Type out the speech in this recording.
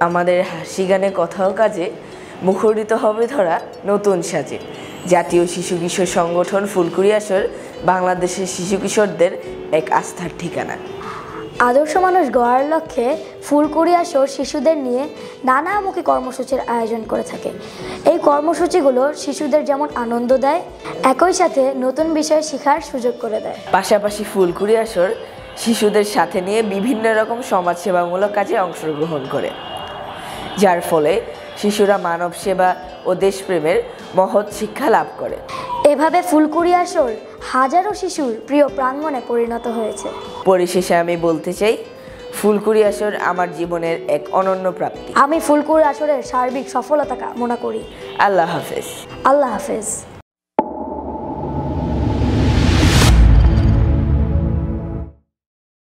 আমাদের হাসি গানে কথাও কাজে মুখরিত হবে ধরা নতুন সাজে। জাতীয় শিশু কিশোর সংগঠন ফুলকুড়ি আসর বাংলাদেশের শিশু কিশোরদের এক আস্থার ঠিকানা। আদর্শ মানুষ গড়ার লক্ষ্যে ফুলকুড়ি আসর শিশুদের নিয়ে নানামুখী কর্মসূচির আয়োজন করে থাকে। এই কর্মসূচিগুলো শিশুদের যেমন আনন্দ দেয় একই সাথে নতুন বিষয় শেখার সুযোগ করে দেয়। পাশাপাশি ফুলকুড়ি আসর শিশুদের সাথে নিয়ে বিভিন্ন রকম সমাজসেবামূলক কাজে অংশগ্রহণ করে। যার ফলে শিশুরা মানব সেবা ও দেশপ্রেমের মহৎ শিক্ষা লাভ করে। এভাবে ফুলকুড়ি আসর হাজারো শিশুর প্রিয় প্রাঙ্গণে পরিণত হয়েছে। পরিশেষে আমি বলতে চাই ফুলকুড়ি আসর আমার জীবনের এক অনন্য প্রাপ্তি। আমি ফুলকুড়ি আসরের সার্বিক সফলতা কামনা করি। আল্লাহ হাফেজ। আল্লাহ হাফেজ।